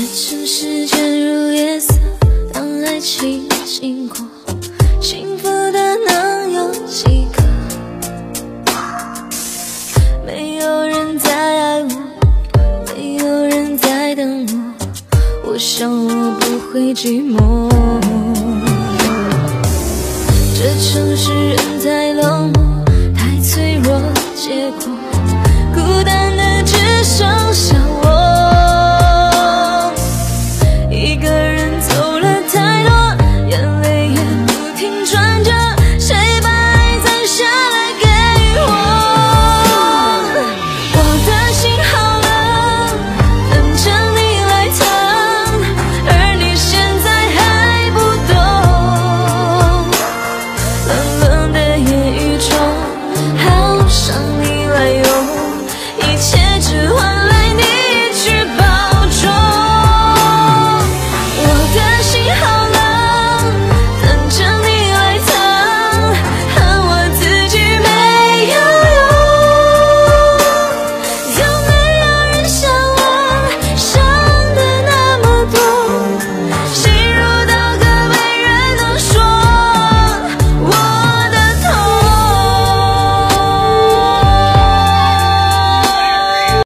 这城市渐入夜色，当爱情经过幸福的能有几个？没有人在爱我，没有人在等我。我想我不会寂寞。这城市人太冷漠，太脆弱，结果。